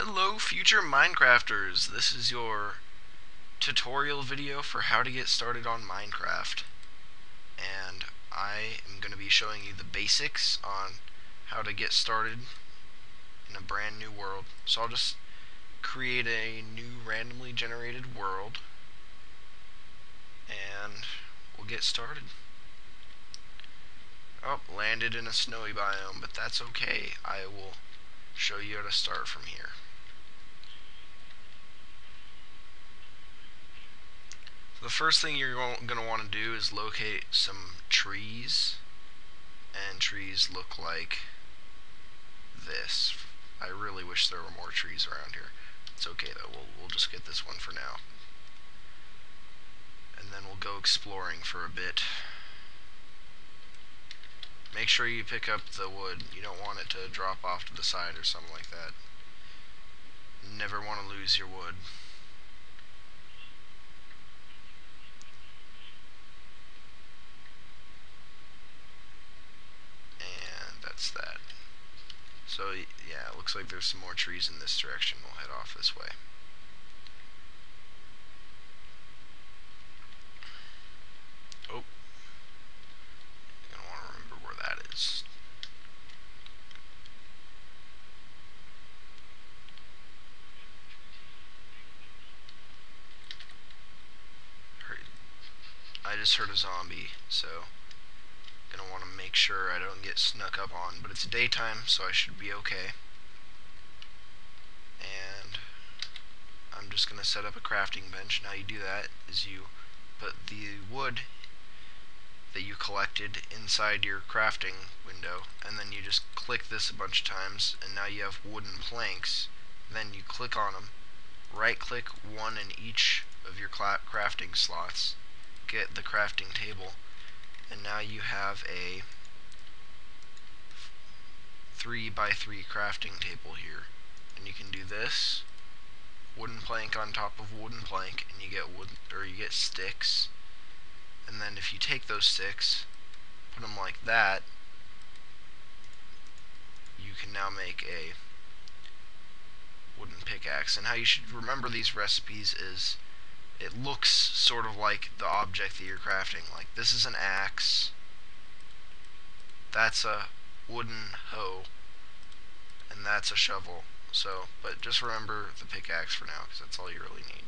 Hello future Minecrafters, this is your tutorial video for how to get started on Minecraft. And I am going to be showing you the basics on how to get started in a brand new world. So I'll just create a new randomly generated world and we'll get started. Oh landed in a snowy biome but that's okay. I will show you how to start from here the first thing you're going to want to do is locate some trees and trees look like this. I really wish there were more trees around here. It's okay though. We'll, we'll just get this one for now. And then we'll go exploring for a bit. Make sure you pick up the wood. You don't want it to drop off to the side or something like that. Never want to lose your wood that's that. So yeah, it looks like there's some more trees in this direction. We'll head off this way. Oh. Going to want to remember where that is. I just heard a zombie, so Gonna want to make sure I don't get snuck up on, but it's daytime, so I should be okay. And I'm just gonna set up a crafting bench. Now you do that is you put the wood that you collected inside your crafting window, and then you just click this a bunch of times, and now you have wooden planks. Then you click on them, right click one in each of your crafting slots, get the crafting table, and now you have a 3 by 3 crafting table here. And you can do this wooden plank on top of wooden plank and you get wood or you get sticks. And then if you take those sticks put them like that you can now make a wooden pickaxe. And how you should remember these recipes is it looks sort of like the object that you're crafting. Like this is an axe. That's a wooden hoe. And that's a shovel. So, but just remember the pickaxe for now because that's all you really need.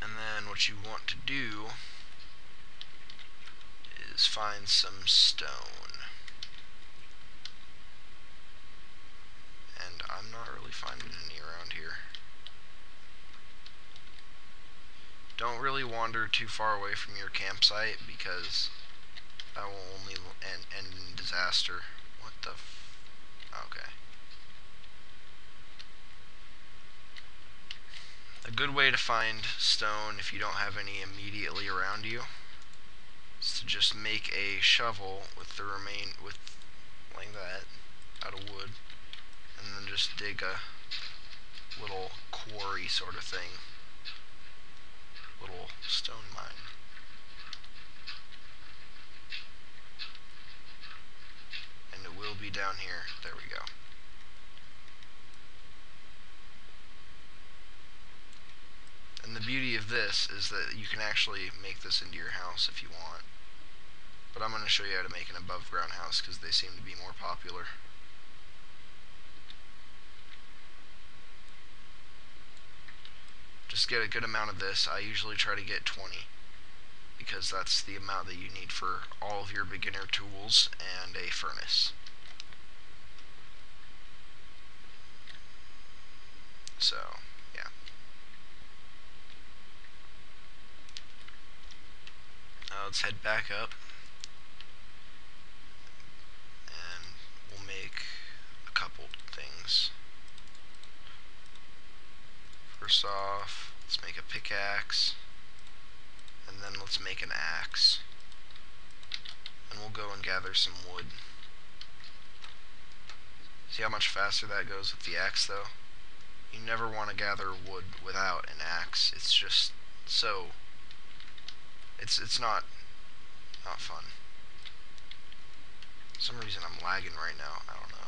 And then what you want to do is find some stone. And I'm not really finding any around here. Don't really wander too far away from your campsite because that will only end, end in disaster. What the Okay. A good way to find stone if you don't have any immediately around you is to just make a shovel with the remain with like that out of wood and then just dig a little quarry sort of thing little stone mine. And it will be down here. There we go. And the beauty of this is that you can actually make this into your house if you want. But I'm going to show you how to make an above ground house because they seem to be more popular. Just get a good amount of this. I usually try to get 20 because that's the amount that you need for all of your beginner tools and a furnace. So, yeah. Now let's head back up. And we'll make a couple things. First off, let's make a pickaxe. And then let's make an axe. And we'll go and gather some wood. See how much faster that goes with the axe though? You never want to gather wood without an axe. It's just so it's it's not not fun. For some reason I'm lagging right now. I don't know.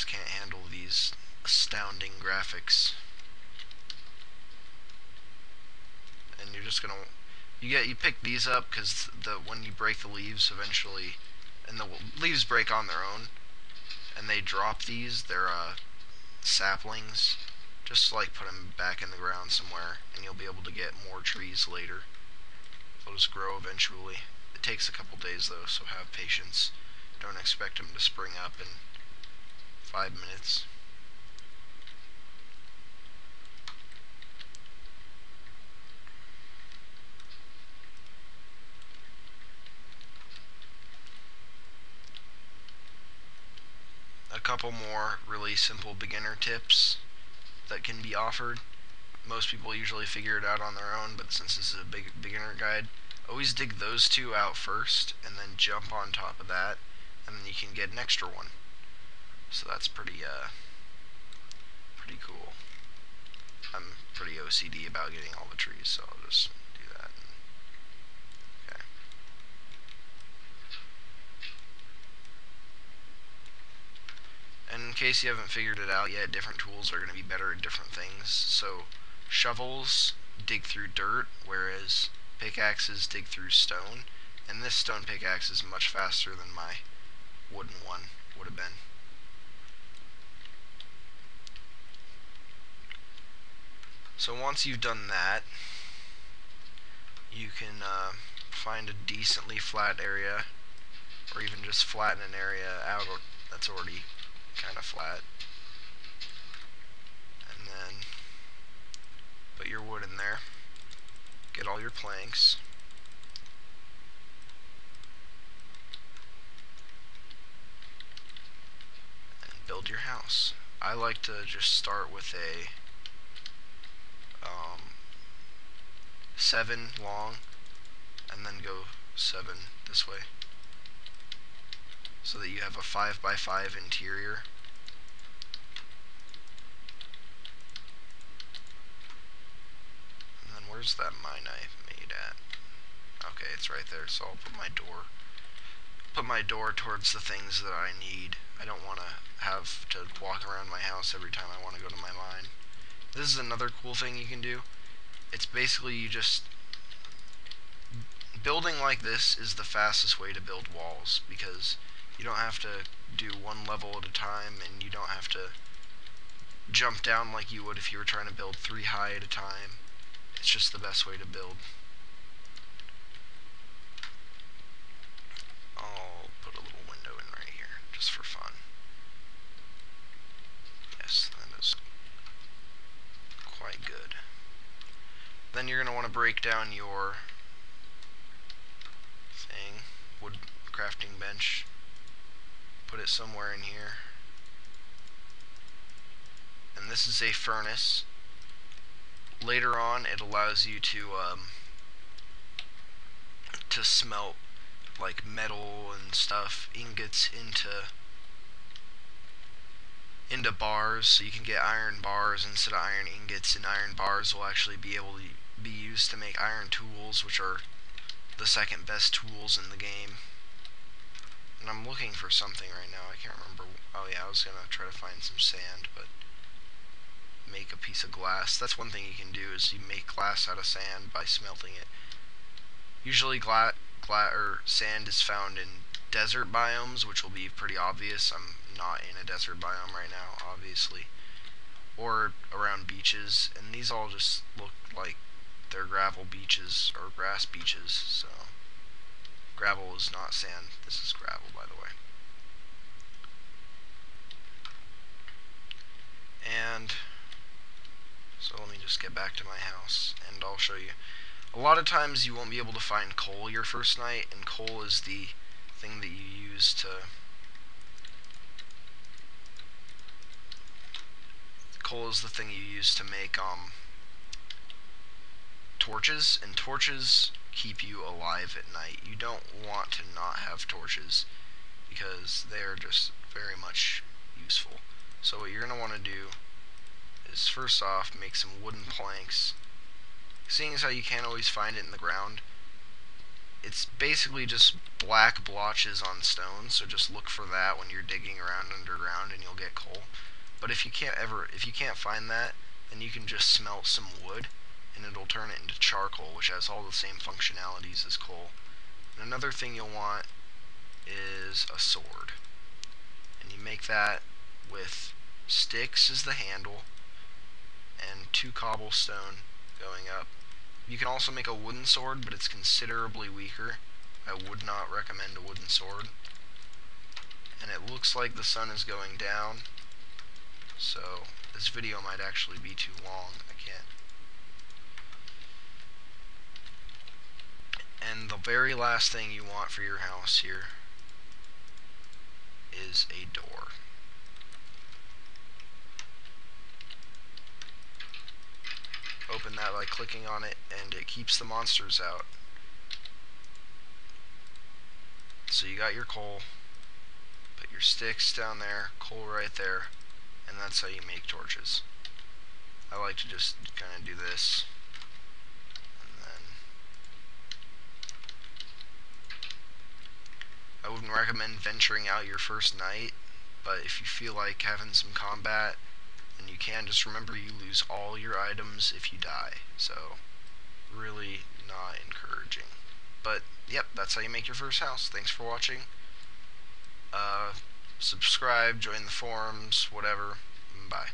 Just can't handle these astounding graphics. And you're just gonna you get you pick these up because the when you break the leaves eventually, and the leaves break on their own, and they drop these. They're uh, saplings. Just like put them back in the ground somewhere, and you'll be able to get more trees later. They'll just grow eventually. It takes a couple days though, so have patience. Don't expect them to spring up in five minutes. a couple more really simple beginner tips that can be offered. Most people usually figure it out on their own, but since this is a big beginner guide, always dig those two out first and then jump on top of that and then you can get an extra one. So that's pretty uh pretty cool. I'm pretty OCD about getting all the trees, so I'll just do that. Okay. And in case you haven't figured it out yet, different tools are going to be better at different things. So shovels dig through dirt, whereas pickaxes dig through stone. And this stone pickaxe is much faster than my wooden one would have been. So once you've done that, you can uh, find a decently flat area, or even just flatten an area out that's already kind of flat. And then put your wood in there. Get all your planks. And build your house. I like to just start with a um, 7 long and then go 7 this way so that you have a 5 by 5 interior. And then where's that mine I made at? Okay, it's right there, so I'll put my door put my door towards the things that I need. I don't want to have to walk around my house every time I want to go to my mine. This is another cool thing you can do. It's basically you just building like this is the fastest way to build walls because you don't have to do one level at a time and you don't have to jump down like you would if you were trying to build three high at a time. It's just the best way to build. I'll put a little window in right here, just for fun. Yes, that is quite good. Then you're going to want to break down your thing, wood crafting bench put it somewhere in here. And this is a furnace. Later on, it allows you to um, to smelt like metal and stuff, ingots into into bars, so you can get iron bars instead of iron ingots, and iron bars will actually be able to be used to make iron tools, which are the second best tools in the game. And I'm looking for something right now. I can't remember. Oh yeah, I was going to try to find some sand, but make a piece of glass. That's one thing you can do is you make glass out of sand by smelting it. Usually gla gla or sand is found in desert biomes, which will be pretty obvious. I'm not in a desert biome right now, obviously. Or around beaches, and these all just look like they're gravel beaches or grass beaches, so Gravel is not sand. This is gravel, by the way. And so let me just get back to my house and I'll show you. A lot of times you won't be able to find coal your first night, and coal is the thing that you use to coal is the thing you use to make um torches and torches keep you alive at night. You don't want to not have torches because they're just very much useful. So what you're going to want to do is first off make some wooden planks. Seeing as how you can't always find it in the ground, it's basically just black blotches on stone, so just look for that when you're digging around underground and you'll get coal. But if you can't ever, if you can't find that, then you can just smelt some wood and it'll turn it into charcoal, which has all the same functionalities as coal. And another thing you'll want is a sword. And you make that with sticks as the handle and two cobblestone going up. You can also make a wooden sword, but it's considerably weaker. I would not recommend a wooden sword. And it looks like the sun is going down, so this video might actually be too long. I can't. And the very last thing you want for your house here is a door. Open that by clicking on it and it keeps the monsters out. So you got your coal, put your sticks down there, coal right there, and that's how you make torches. I like to just kind of do this. And then I wouldn't recommend venturing out your first night, but if you feel like having some combat, and you can, just remember you lose all your items if you die. So, really not encouraging. But, yep, that's how you make your first house. Thanks for watching. Uh, subscribe, join the forums, whatever. Bye.